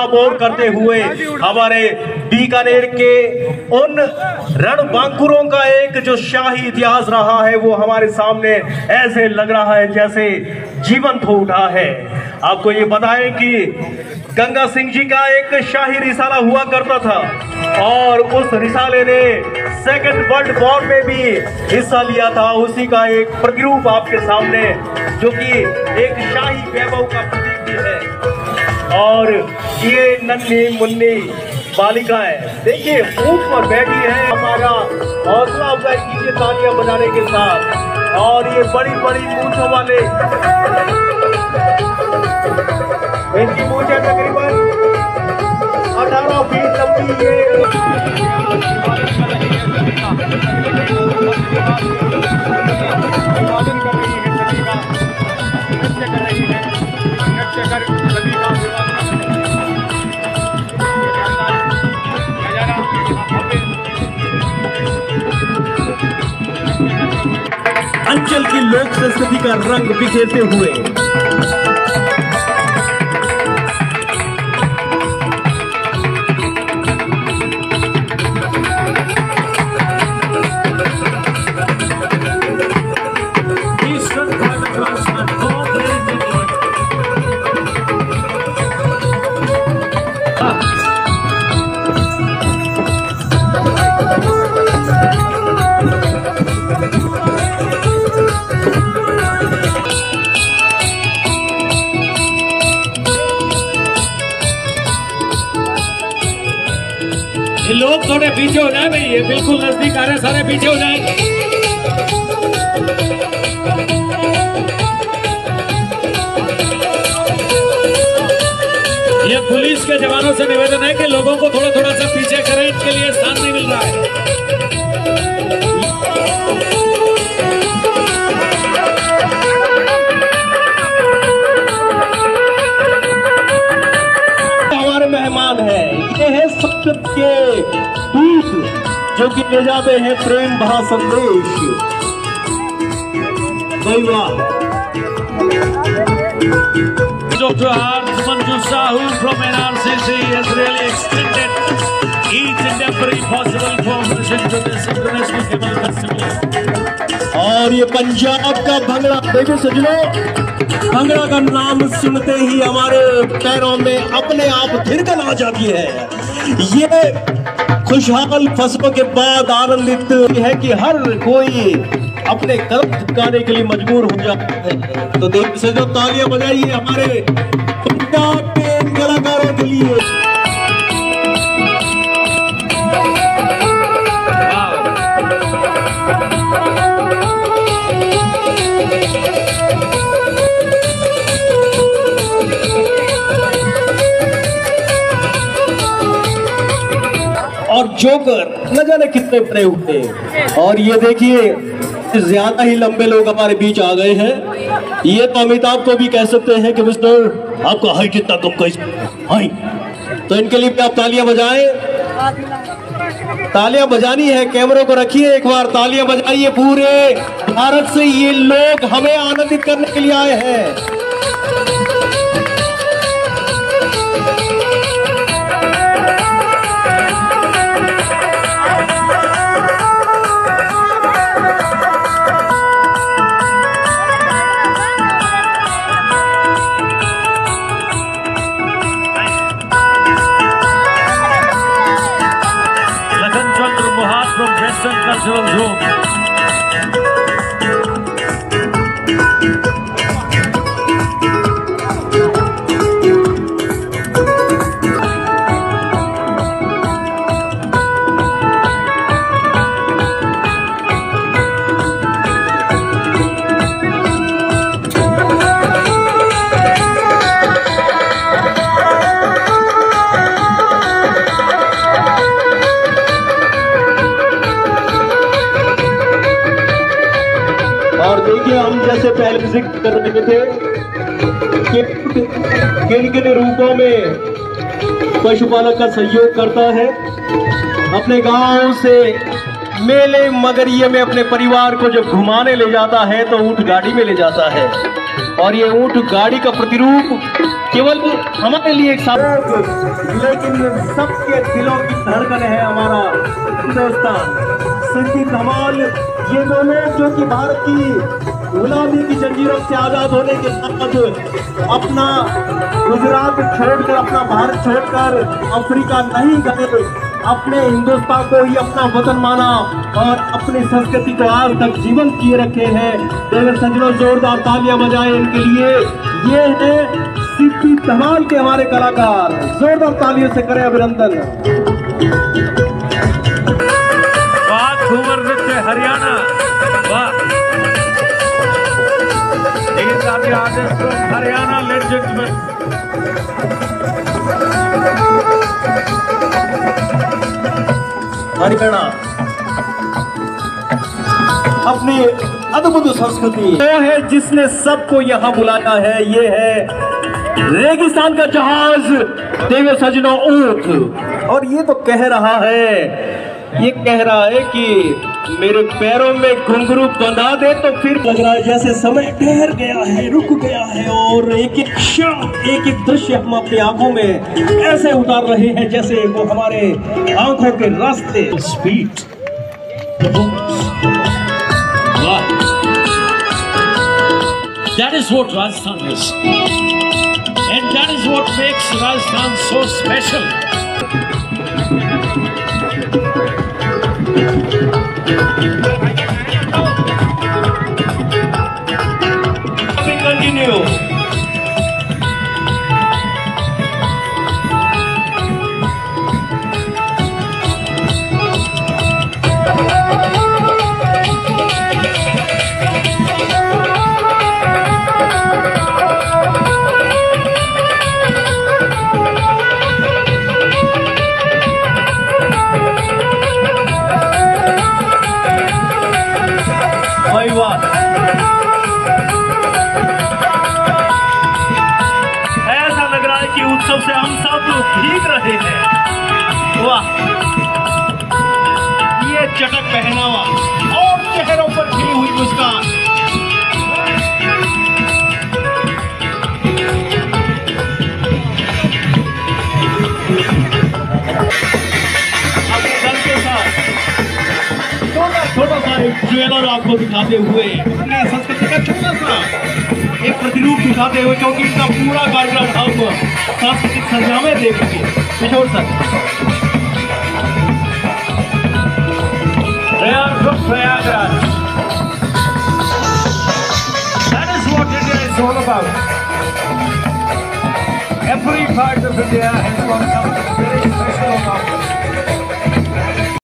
Bore करते हुए हमारे बीकानेर के उन रणबांकुरों का एक जो शाही इतिहास रहा है, वो हमारे सामने ऐसे लग रहा है जैसे जीवंत हो उठा है। आपको ये बताएँ कि गंगा सिंह जी का एक शाही रिसाला हुआ करता था और उस रिसाले ने सेकंड वर्ल्ड वॉर में भी हिस्सा लिया था। उसी का एक प्रतिरूप आपके सामने, जो कि एक शाही वैभव का प्रतीक भी है। और ये नन्ही मुन्नी बालिका है। देखिए ऊँट पर बैठी है हमारा हौसला अफजाई कीजिए तालियाँ बजाने के साथ। और ये बड़ी बड़ी मूछों वाले इनकी है तकरीबन अठारह फीट लंबी ये अंचल की लोक संस्कृति का रंग बिखेरते हुए। लोग थोड़े पीछे हो जाए भाई, ये बिल्कुल नज़दीक आ रहे सारे पीछे हो जाए। ये पुलिस के जवानों से निवेदन है कि लोगों को थोड़ा थोड़ा सा पीछे करें, इनके लिए स्थान नहीं मिल रहा है। हमारे मेहमान हैं ये है भारत के दूत जो कि ले जाते हैं प्रेम भा संदेश। Sahu from N R C C S real extended each and every possible और ये पंजाब का भंगड़ा देखो सजलो भंगड़ा का नाम सुनते ही हमारे पैरों में अपने आप थिरकन आ जाती है। ये खुशहाल फ़सलों के बाद आनंदित है कि हर कोई अपने कर्म चुपकाने के लिए मजबूर हो जाता है। तो देव से जो तालियाँ बजाइए हमारे। कलाकारों के लिए। और जोकर, न जाने कितने बड़े हुए और ये देखिए, ज़्यादा ही लंबे लोग हमारे बीच आ गए हैं। ये तो अमिताभ को भी कह सकते हैं कि, मिस्टर, आपका हाइट कितना कम कैसे हाई? तो इनके लिए भी आप तालियाँ बजाएँ। तालियाँ बजानी है, कैमरों को रखिए एक बार, तालियाँ बजाइए पूरे। भारत से ये लोग हमें आनंदित करने के लिए आए हैं। Western Cultural Zone. देखिए हम जैसे पहले ज़िक्र कर रहे थे कि किन किन रूपों में पशुपालक का सहयोग करता है। अपने गाँव से मेले मगरिये में अपने परिवार को जब घुमाने ले जाता है तो ऊँट गाड़ी में ले जाता है। और ये ऊँट गाड़ी का प्रतिरूप केवल हमारे लिए एक साथ लेकिन सबके दिलों की धड़कन है हमारा हिंदुस्तान सिद्धि धमाल ये दोनों जो कि भारत की गुलामी की जंजीरों से आज़ाद होने के बाद अपना गुजरात छोड़कर, अपना भारत छोड़कर अफ्रीका नहीं गए। अपने हिंदुस्तान को ही अपना वतन माना और अपनी संस्कृति को आज तक जीवन किए रखे हैं। देवर सज्जनों जोरदार तालियाँ बजाएँ इनके लिए। ये है सिद्धि धमाल के हमारे कलाकार। जोरदार तालियों से करें अभिनंदन। Ladies and हरियाणा अपनी अद्भुत संस्कृति। है जिसने सबको यहाँ बुलाया है ये है रेगिस्तान का जहाज़। देवे सजनो ऊँट। और ये तो कह रहा है ये कह रहा है कि मेरे पैरों में घुंघरू बंधा दे तो फिर लग रहा है जैसे समय ठहर गया है रुक गया है और एक एक क्षण एक एक दृश्य हम अपनी आँखों में ऐसे उतार रहे हैं जैसे वो हमारे आँखों के रास्ते speed. That is what Rajasthan is. And that is what makes Rajasthan so special. भीग रहे हैं। वाह। ये चटक पहनावा। एक ज्वेलर आपको दिखाते हुए। अपने संस्कृति का छोटा सा एक प्रतिरूप दिखाते हुए क्योंकि इनका पूरा कार्यक्रम हम सांस्कृतिक संध्या में देखेंगे। Kishore sir. That is what India is all about. Every part of India has got